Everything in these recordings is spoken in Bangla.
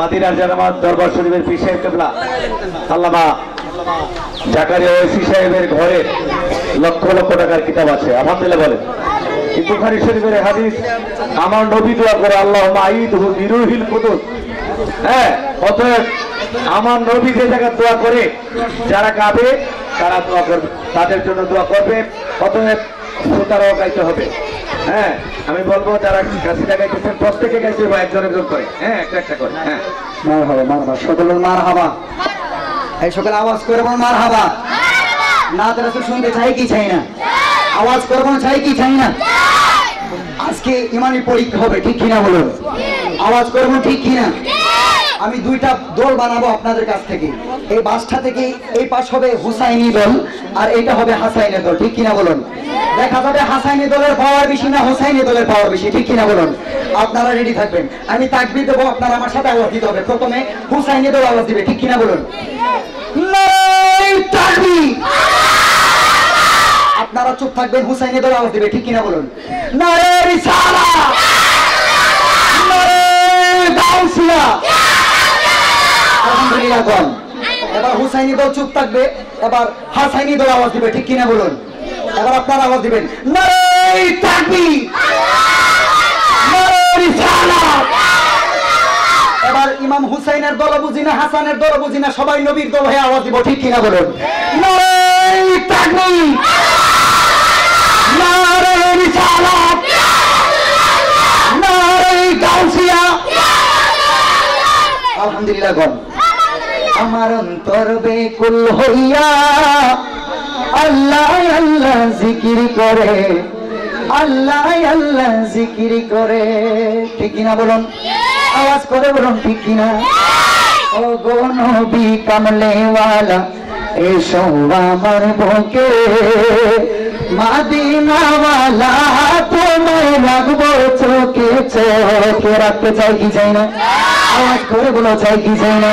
মাদিনার জানামাত দরবার শরীফের পীর সাহেব কেবলা। আল্লামা জাকারিয়া ওসি সাহেবের ঘরে লক্ষ লক্ষ টাকার কিতাব আছে, আলহামদুলিল্লাহ বলে কিন্তু বুখারী শরীফের হাদিস, আমার নবী দোয়া করে আল্লাহ আইদ হু বিরুহিল কুদুস। হ্যাঁ অতএব আমার নবী যে জায়গায় দোয়া করে, যারা গাবে তারা দোয়া করবে, তাদের জন্য দোয়া করবে, অতএব শ্রোতারাও গাইতে হবে। হ্যাঁ আমি বলব যারা প্রত্যেকে বা একজন একজন করে। হ্যাঁ একটা একটা করে হ্যাঁ। মার মার এই সকলে আওয়াজ করে মার হাবা না তারা তো শুনতে চাই কি চাই না। আওয়াজ করব চাই কি চাই না। আজকে ইমানি পরীক্ষা হবে, ঠিক কিনা বলুন? আওয়াজ করব ঠিক কিনা? আমি দুইটা দল বানাবো আপনাদের কাছ থেকে। এই বাসটা থেকে এই পাশ হবে হুসাইনি দল আর এইটা হবে হাসাইনি দল, ঠিক কিনা বলুন? দেখা যাবে হাসাইনি দলের পাওয়ার বেশি না হুসাইনি দলের পাওয়ার বেশি, ঠিক কিনা বলুন? আপনারা রেডি থাকবেন। আমি তাকবির দেবো, আপনারা আমার সাথে আওয়াজ দিতে হবে। প্রথমে হুসাইনি দল আওয়াজ দিবে, ঠিক কিনা বলুন? আপনারা চুপ থাকবেন, হুসাইনি দল আওয়াজ দিবে, ঠিক কিনা বলুন? নারে রিসালা নারে গাউসিয়া বল এবার হুসাইনি দল চুপ থাকবে, এবার হাসাইনি দল আওয়াজ দিবে, ঠিক কিনা বলুন? এবার আপনারা আওয়াজ দিবেন এবার ইমাম হুসাইনের দল বুঝি না হাসানের দল বুঝি না সবাই নবীর দল হয়ে আওয়াজ দিব, ঠিক কিনা বলুন? আলহামদুলিল্লাহ আমার অন্তর বেকুল হইয়া আল্লাহ আল্লাহ জিকির করে। আল্লাহ আল্লাহ জিকির করে। ঠিক কিনা বলুন? আওয়াজ করে বলুন, ঠিক কিনা? ও গো নবী কামলেওয়ালা, এসো আমার বুকে। মাদিনাওয়ালা, তোমায় রাখব চোখে চোখে রাখতে চাই কি চাই না? আওয়াজ করে বলো, চাই কি চাই না?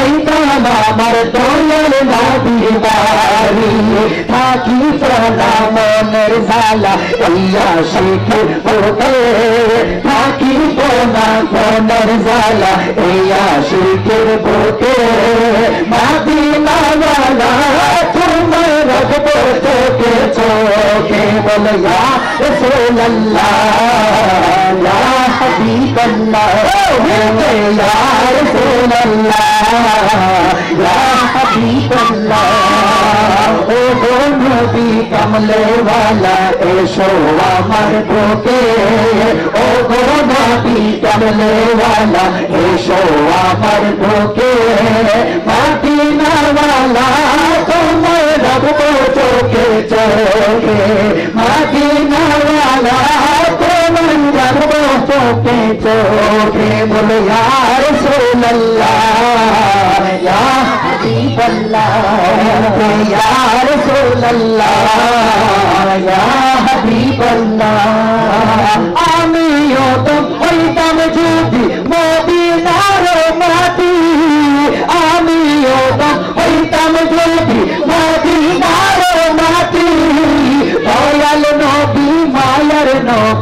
যাইতাম আমার দয়াল নবীর বাহারি থাকি প্রণা মনের জালা ইয়া শিখে ওঠে থাকি প্রণা মনের জালা ইয়া শিখে ওঠে মাদিনাওয়ালা তোমায় রাখব চোখে बोल या रसूल अल्लाह या हबीब अल्लाह या रसूल अल्लाह या हबीब अल्लाह ओ दोनों भी कमले वाला ऐशोवा मर्दों के ओ दोनों भी कमले वाला ऐशोवा मर्दों के چوڪي چو هي نالا منجهند چوڪي چوکي بليار سونلا بلا بليار سولا ياد به بلا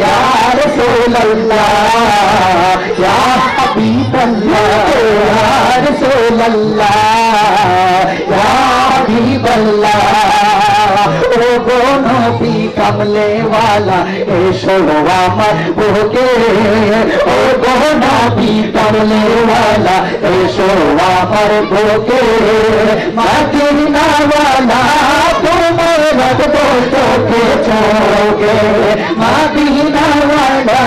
यार सोल्ला या यार सोल्ला या भी कमले वाला ए शोवा महबूबे ओ गोनो भी कमले वाला ए शोवा महबूबे চোখে মদিনা वाला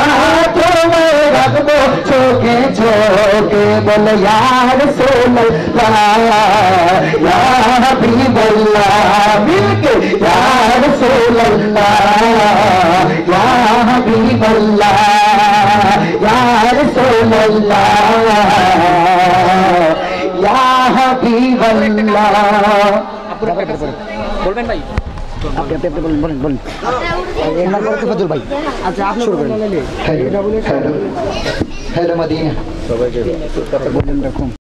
তোমার রাখবো চোখে চোখে বল यार सोल्ला या हबीबल्लाह मिलके या रसूलल्लाह या हबीबल्लाह या रसूलल्लाह या हबीबल्लाह বলবেন ভাই আপনি আপনি আপনি বলেন বলেন বলেন একবার বলতে ফজল ভাই আচ্ছা আপনি শুরু করেন হ্যালো হ্যালো হ্যালো মদিনা সবাইকে বলেন রকম